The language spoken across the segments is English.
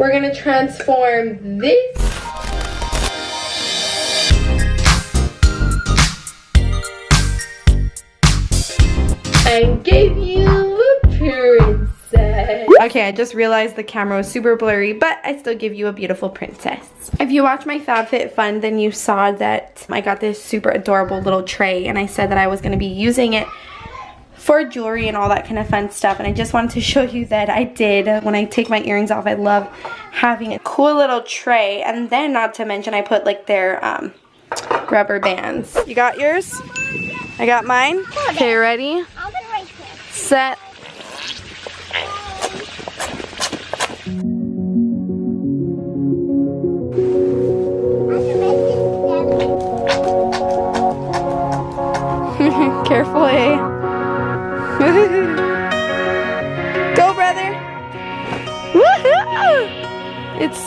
we're gonna transform this and give you a princess. Okay, I just realized the camera was super blurry, but I still give you a beautiful princess. If you watch my FabFitFun, then you saw that I got this super adorable little tray and I said that I was gonna be using it for jewelry and all that kind of fun stuff. And I just wanted to show you that I did. When I take my earrings off I love having a cool little tray. And then not to mention I put like their um, rubber bands. You got yours? I got mine? Okay ready? Set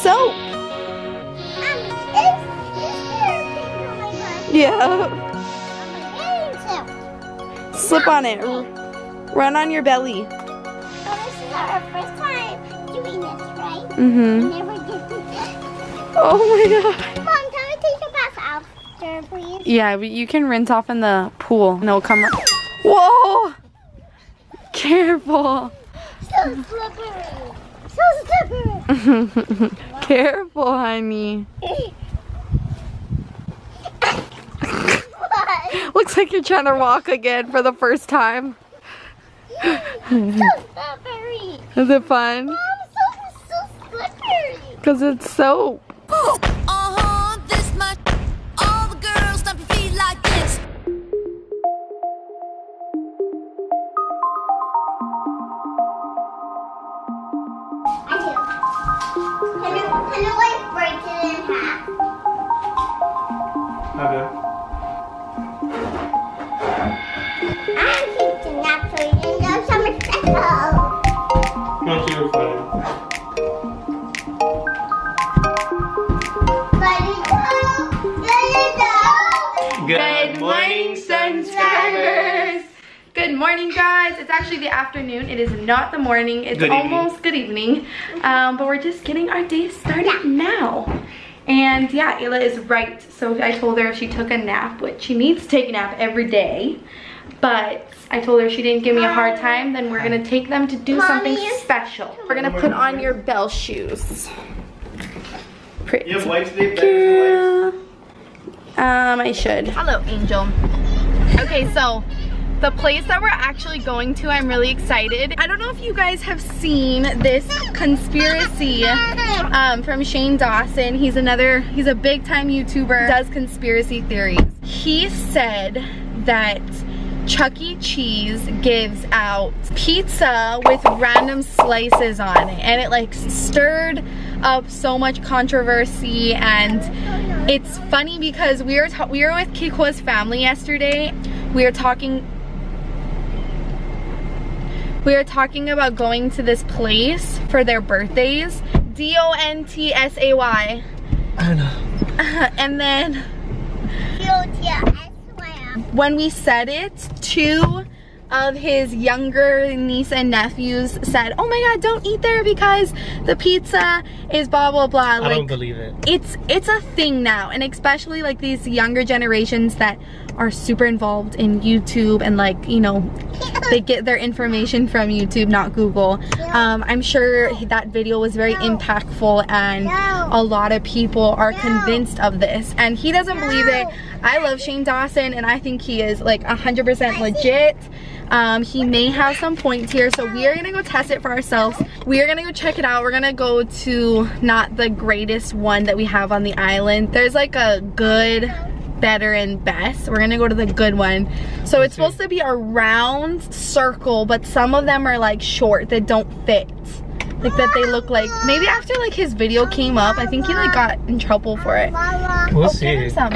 It's soap. Yeah. Slip on it. Run on your belly. This is our first time doing this, right? Mm-hmm. We never did this. Oh my god. Mom, can we take a bath after, please? Yeah, but you can rinse off in the pool and it'll come. Whoa! Careful. So slippery. So slippery. Careful, honey. Looks like you're trying to walk again for the first time. Is it fun? Mom, so, so slippery. Because it's soap. Something special. Not too funny. Ready to go? Ready to go? Good morning, subscribers. Good morning, guys. It's actually the afternoon. It is not the morning. It's Good almost good evening. Um, but we're just getting our day started now. And yeah, Ayla is right. So I told her if she took a nap, which she needs to take a nap every day. But I told her if she didn't give me a hard time, then we're gonna take them to do something special. We're gonna put on your bell shoes. Pretty. You have white today? Better than Um, I should. Hello, Angel. Okay, so the place that we're actually going to, I'm really excited. I don't know if you guys have seen this conspiracy um, from Shane Dawson. He's another, he's a big time YouTuber, does conspiracy theories. He said that Chuck E. Cheese gives out pizza with random slices on it and it like stirred up so much controversy and it's funny because we were we were with Kiko's family yesterday we were talking we were talking about going to this place for their birthdays D-O-N-T-S-A-Y I know. and then. When we said it, two of his younger niece and nephews said, "Oh my God, don't eat there because the pizza is blah blah blah." I don't believe it. it's it's a thing now, and especially like these younger generations that are super involved in YouTube and like you know they get their information from YouTube, not Google. Um, I'm sure that video was very impactful, and a lot of people are convinced of this. And he doesn't believe it. I love Shane Dawson, and I think he is like 100% legit. Um, he may have some points here, so we are gonna go test it for ourselves. We are gonna go check it out. We're gonna go to not the greatest one that we have on the island. There's like a good, better, and best. We're gonna go to the good one. So it's supposed to be a round circle, but some of them are like short that don't fit. Like that they look like, maybe after like his video came up, I think he like got in trouble for it. We'll Oh, see. some.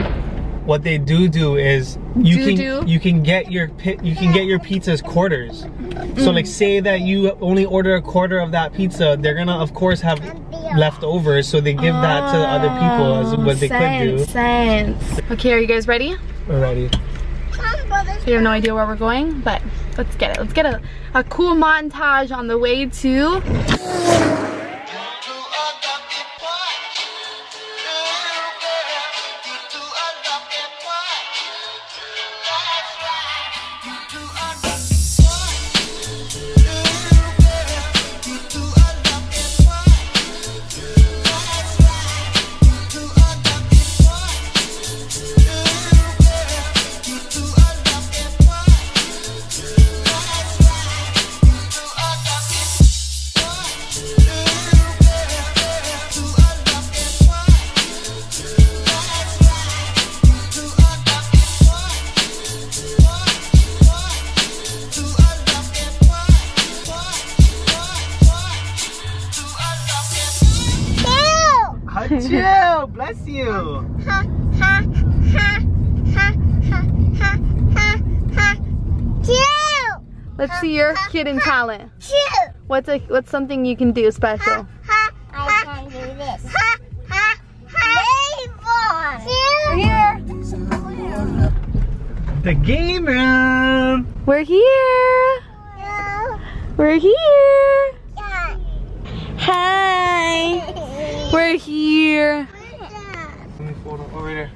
What they do do is you Do-do? can you can get your you can get your pizzas quarters. So mm. like say that you only order a quarter of that pizza, they're gonna of course have leftovers, so they give that to the other people as ah, what they could do. sense. Okay, are you guys ready? Come, brothers. We have no idea where we're going, but let's get it. Let's get a, a cool montage on the way to bless you. Ha, ha, ha, ha, ha, ha, ha, ha. Two. Let's see your hidden talent. Two. What's a what's something you can do special? I can do this. Ha, ha, ha. Two. Here. The game room. We're here. No. We're here. Yeah. Hi. We're here. Let me over there.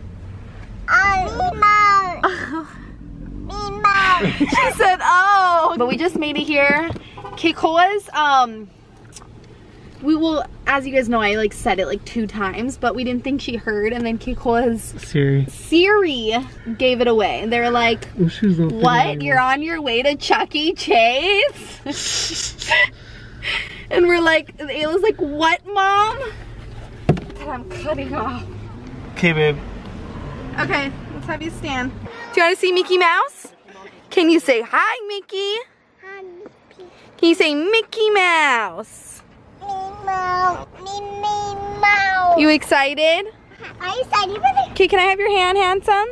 Oh, Meow. Meow. she said, "Oh." But we just made it here. Kekoa's um we will as you guys know I like said it like two times, but we didn't think she heard and then Kekoa's Siri. Siri gave it away. And they were like, Oh, she's not What? You're on your way to Chuck E. Chase? and we're like, Ayla's like, What, mom? That I'm cutting off. Okay, babe. Okay, let's have you stand. Do you want to see Mickey Mouse? Can you say hi, Mickey? Hi. Can you say Mickey Mouse? Meow. Meow. You excited? Are you excited for this? Okay, can I have your hand, handsome?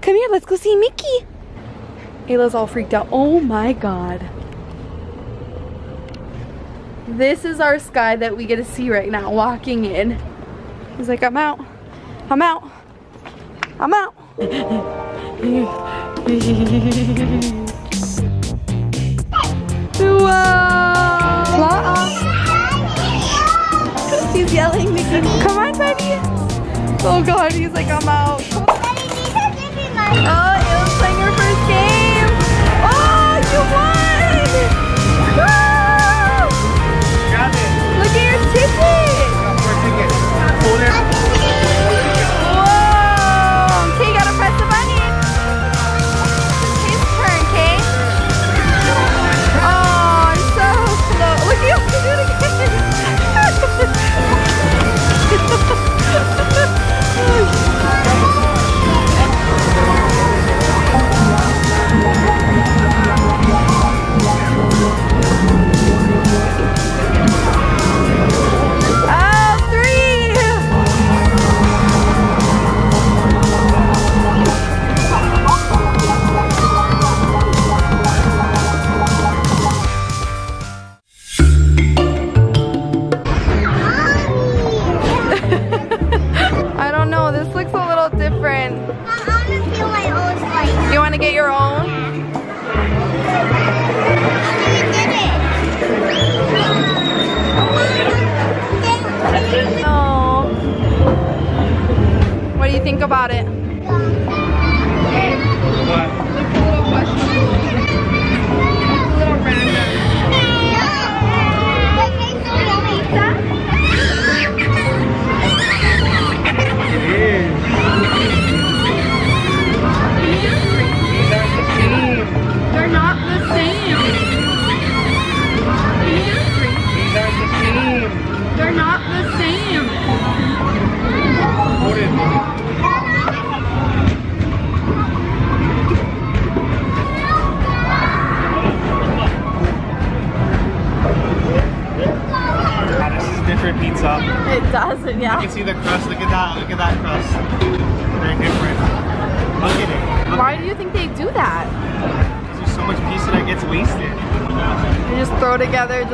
Come here, let's go see Mickey. Ayla's all freaked out. Oh my god. This is our sky that we get to see right now, walking in. He's like, I'm out. I'm out. I'm out. Whoa! He's yelling, Mickey. Come on, buddy. Oh god,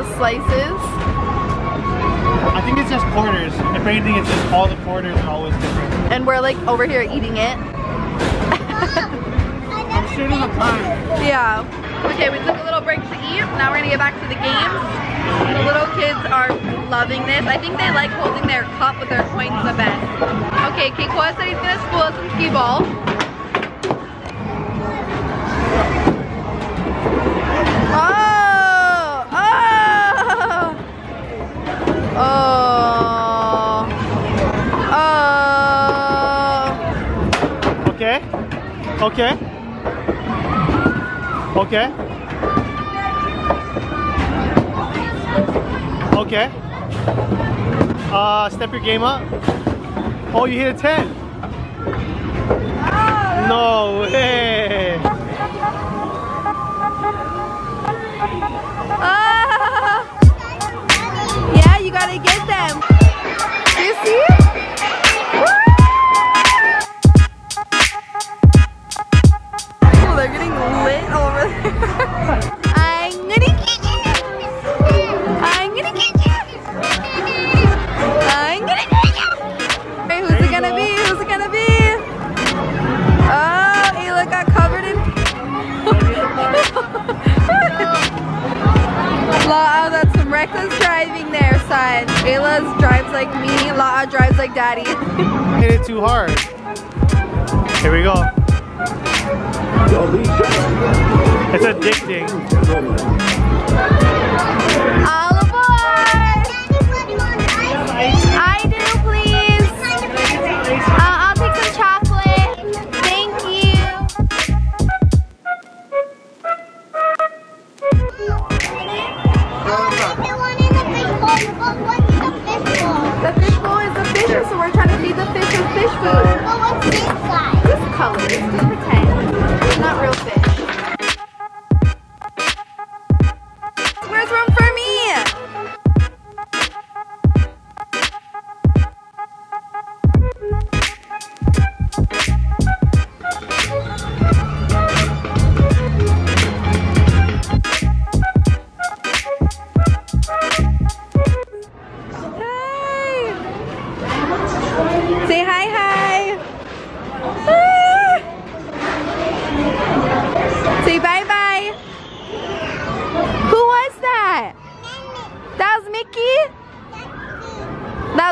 the slices. I think it's just quarters. If anything, it's just all the quarters are always different. And we're like over here eating it. I'm sure there's a time. Yeah. Okay, we took a little break to eat. Now we're gonna get back to the games. The little kids are loving this. I think they like holding their cup with their coins the best. Okay, Kekoa said he's gonna school us in skee ball. Oh! Oh! Oh! Oh! Okay. Okay. Okay. Okay. Uh, step your game up. Oh, you hit a 10. No way. Ah! Yeah, you gotta get them. Driving there, son. Ayla's drives like me. La'a drives like daddy. Hit it too hard. Here we go. It's addicting.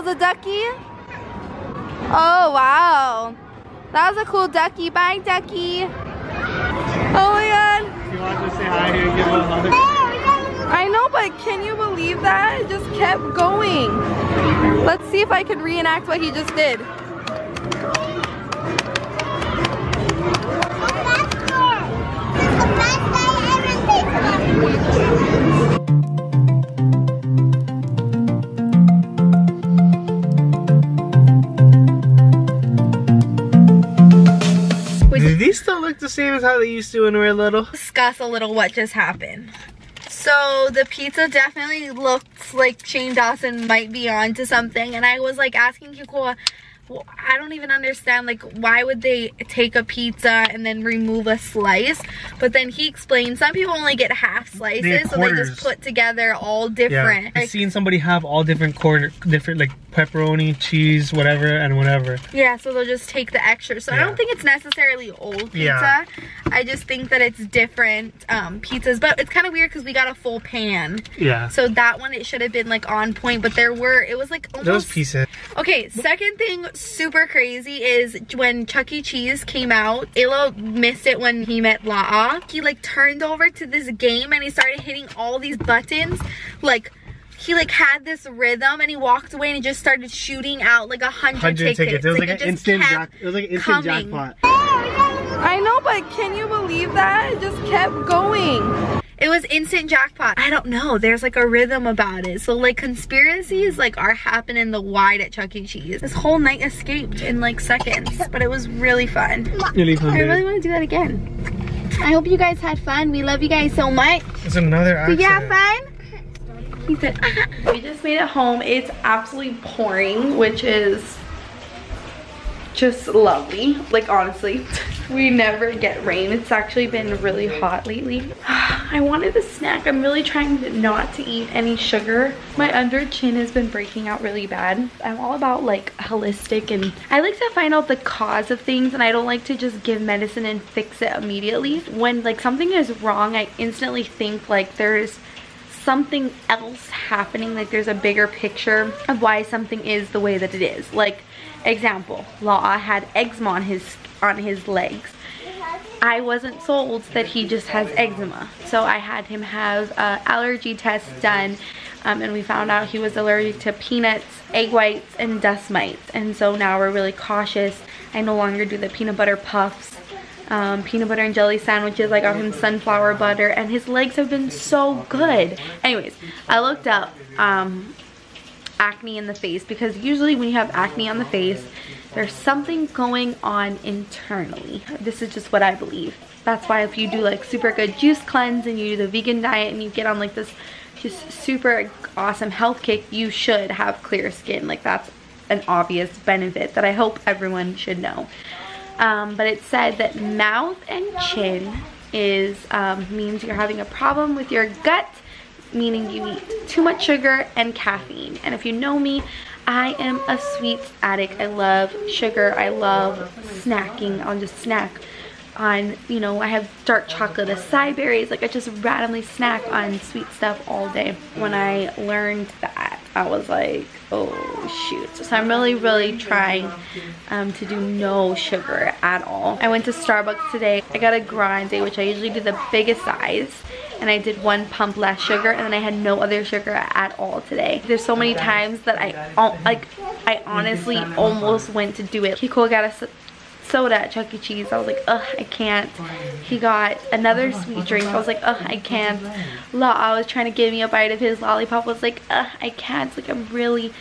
That was a ducky? Oh, wow. That was a cool ducky. Bye, ducky. Oh my god. You want to say hi here and give a hug? I know, but can you believe that? It just kept going. Let's see if I can reenact what he just did. Same as how they used to when we were little? Discuss a little what just happened. So the pizza definitely looks like Shane Dawson might be onto something, and I was like asking Kiko, well, I don't even understand like why would they take a pizza and then remove a slice? But then he explained some people only get half slices, so they just put together all different. Yeah, I've seen somebody have all different quarter, different like pepperoni, cheese, whatever, and whatever. Yeah, so they'll just take the extra. So I don't think it's necessarily old pizza. Yeah. I just think that it's different um, pizzas. But it's kind of weird because we got a full pan. Yeah. So that one, it should have been like on point. But there were, it was like almost. Those pieces. Okay, second thing super crazy is when Chuck E. Cheese came out, Ilo missed it when he met La'a. He like turned over to this game and he started hitting all these buttons. Like, he like had this rhythm and he walked away and he just started shooting out like a hundred tickets. tickets. It was like, it an instant jack. It was like an instant coming. jackpot. I know, but can you believe that? It just kept going. It was instant jackpot. I don't know. There's like a rhythm about it. So like conspiracies like are happening the wide at Chuck E. Cheese. This whole night escaped in like seconds, but it was really fun. Really fun. I really want to do that again. I hope you guys had fun. We love you guys so much. It's another Did accident. you have fun? He said, We just made it home. It's absolutely pouring, which is just lovely. Like honestly, we never get rain. It's actually been really hot lately. I wanted a snack. I'm really trying not to eat any sugar. My under chin has been breaking out really bad. I'm all about like holistic and I like to find out the cause of things and I don't like to just give medicine and fix it immediately. When like something is wrong, I instantly think like there's something else happening like there's a bigger picture of why something is the way that it is like example law had eczema on his on his legs I wasn't sold that he just has eczema so I had him have uh, allergy tests done um, and we found out he was allergic to peanuts egg whites and dust mites and so now we're really cautious I no longer do the peanut butter puffs um, peanut butter and jelly sandwiches. I got him sunflower butter and his legs have been so good. Anyways, I looked up um, acne in the face because usually when you have acne on the face, there's something going on internally. This is just what I believe. That's why if you do like super good juice cleanse and you do the vegan diet and you get on like this just super awesome health kick, you should have clear skin. Like that's an obvious benefit that I hope everyone should know. Um, but it said that mouth and chin is um, means you're having a problem with your gut, meaning you eat too much sugar and caffeine. And if you know me, I am a sweets addict. I love sugar. I love snacking. I'll just snack on, you know, I have dark chocolate acai berries. Like I just randomly snack on sweet stuff all day. When I learned that, I was like, oh shoot. So I'm really, really trying um, to do no sugar at all. I went to Starbucks today. I got a grande, which I usually do the biggest size and I did one pump less sugar and then I had no other sugar at all today. There's so many times that I like I honestly almost went to do it. Kiko got a soda at Chuck E. Cheese. I was like, ugh, I can't. He got another sweet drink. I was like, ugh, I can't. La, was trying to give me a bite of his lollipop. I was like, ugh, I can't. Like, I'm really,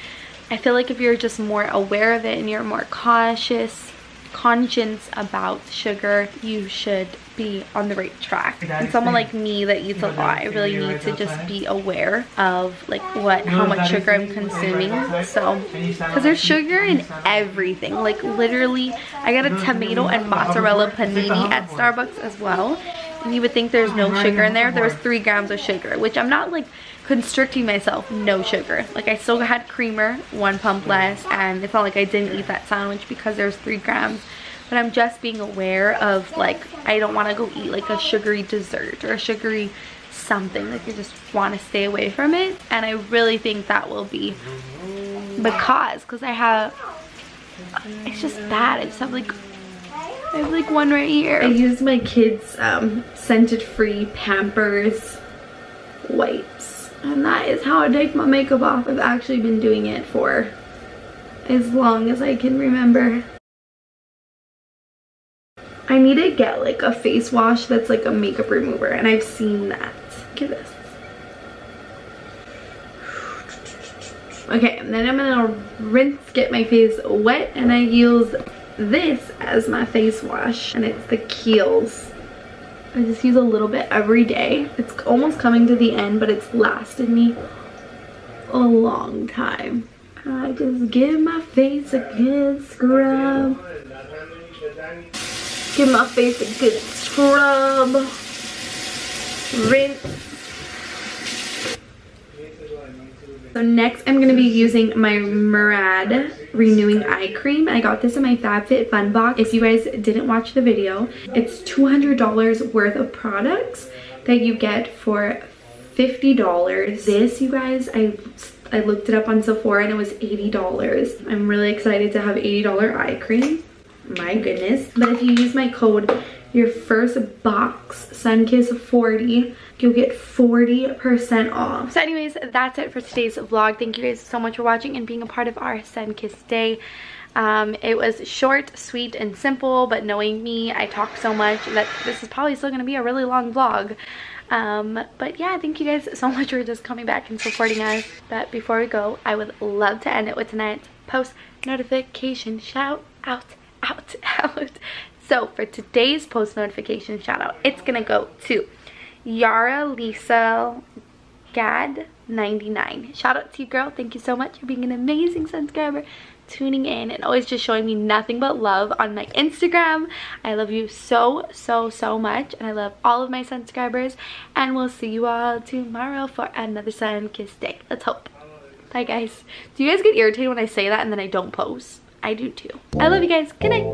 I feel like if you're just more aware of it and you're more cautious, conscious about sugar, you should be on the right track. And someone like me that eats a lot, I really need to just be aware of like what, how much sugar I'm consuming. So, because there's sugar in everything. Like literally, I got a tomato and mozzarella panini at Starbucks as well. And you would think there's no sugar in there. There's three grams of sugar, which I'm not like constricting myself, no sugar. Like I still had creamer, one pump less, and it's not like I didn't eat that sandwich because there's three grams but I'm just being aware of like I don't want to go eat like a sugary dessert or a sugary something like I just want to stay away from it. And I really think that will be because because I have it's just bad. I just have like I have like one right here. I use my kids um, scented free Pampers wipes. And that is how I take my makeup off. I've actually been doing it for as long as I can remember I need to get like a face wash that's like a makeup remover and I've seen that. Look at this. Okay, and then I'm gonna rinse, get my face wet, and I use this as my face wash, and it's the Kiehl's. I just use a little bit every day. It's almost coming to the end, but it's lasted me a long time. I just give my face a good scrub. Give my face a good scrub. Rinse. So next I'm going to be using my Murad Renewing Eye Cream. I got this in my FabFitFun box. If you guys didn't watch the video, it's $200 worth of products that you get for $50. This, you guys, I I looked it up on Sephora and it was $80. I'm really excited to have $80 eye cream my goodness. But if you use my code your first box sunkiss 40 you'll get 40 percent off. So anyways that's it for today's vlog. Thank you guys so much for watching and being a part of our sunkiss day. Um, it was short sweet and simple but knowing me i talk so much that this is probably still going to be a really long vlog. Um, but yeah thank you guys so much for just coming back and supporting us. But before we go i would love to end it with tonight's post notification. Shout out out, out. So for today's post notification shout out, it's gonna go to Yara Lisa Gad 99. Shout out to you girl. Thank you so much for being an amazing subscriber, tuning in and always just showing me nothing but love on my Instagram. I love you so, so, so much. And I love all of my subscribers. And we'll see you all tomorrow for another Sun Kiss Day. Let's hope. Bye guys. Do you guys get irritated when I say that and then I don't post? I do too. I love you guys. Good night.